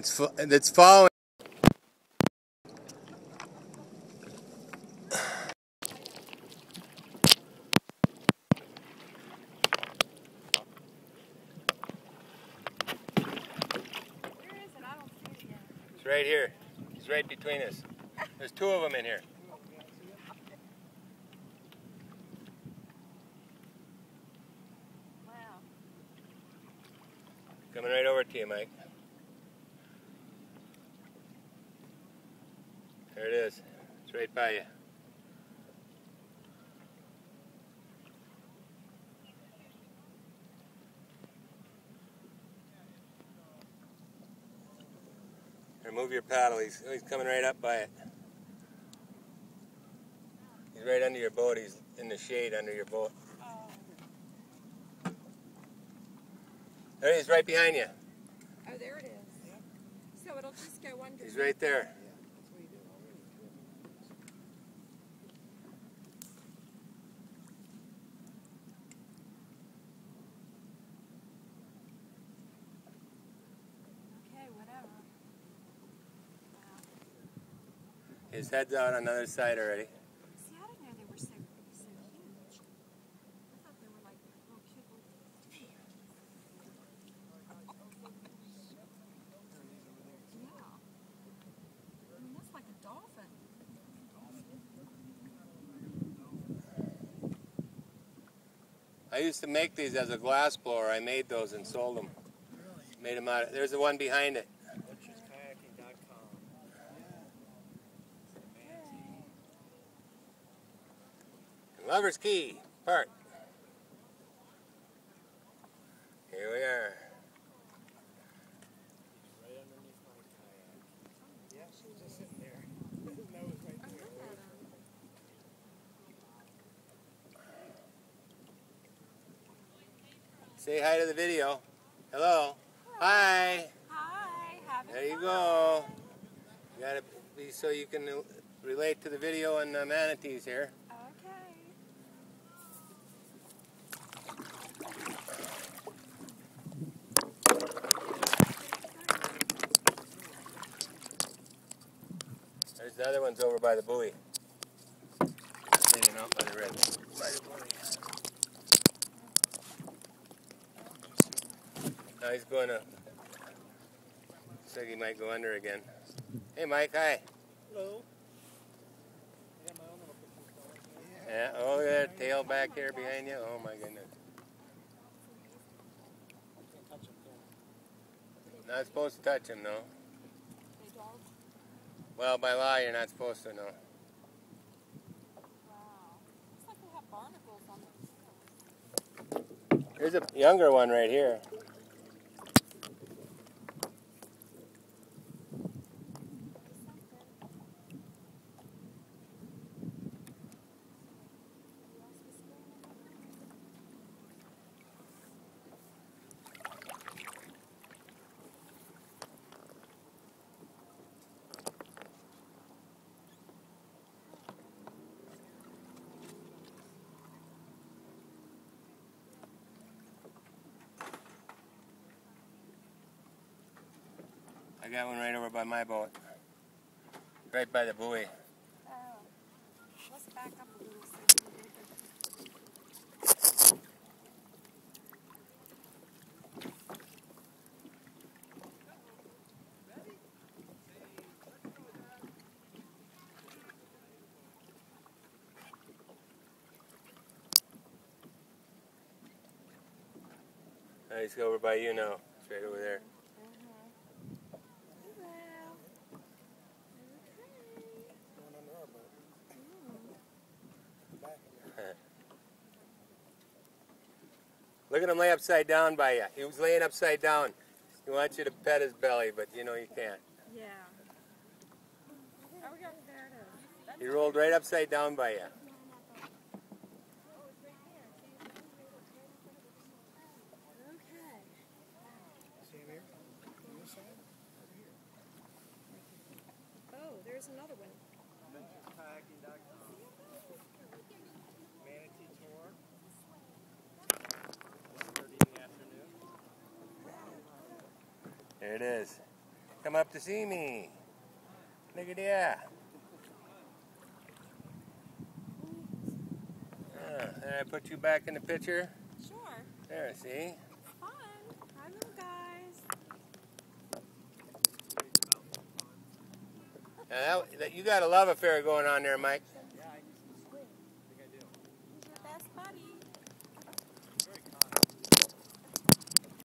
It's it's following. It's right here. He's right between us. There's two of them in here. Wow. Coming right over to you, Mike. There it is. It's right by you. Here, move your paddle. He's, oh, he's coming right up by it. He's right under your boat. He's in the shade under your boat. Oh. There he is, right behind you. Oh, there it is. So it'll just go under. He's right there. His head's out on the other side already. See, I didn't know they were so so huge. I thought they were like little cute. Yeah. I mean, that's like a dolphin. I used to make these as a glass blower. I made those and sold them. Made them out. Of, there's the one behind it. Lover's Key Park. Here we are. Look at 'em. Say hi to the video. Hello. Hi. Hi. Having There you fun. go. You gotta be so you can relate to the video and the manatees here. There's the other ones over by the buoy. Hanging out by the red. By the buoy. Now he's going to. Looks he might go under again. Hey, Mike. Hi. Hello. Yeah. Oh, that tail back here behind you. Oh my goodness. Not supposed to touch him, no. They don't? Well, by law, you're not supposed to, no. Wow. Looks like they have barnacles on. There's a younger one right here. Got one right over by my boat. Right by the buoy. Oh. Let's back up a little so Now he's over by you now. It's right over there. Look at him lay upside down by you. He was laying upside down. He wants you to pet his belly, but you know you can't. Yeah. Oh, we got there it is. He rolled right upside down by you. okay. Oh, there's another one. There it is. Come up to see me. Look at that. Uh, and I put you back in the picture. Sure. There, see? Fun. Hi, little guys. Now that, that, you got a love affair going on there, Mike.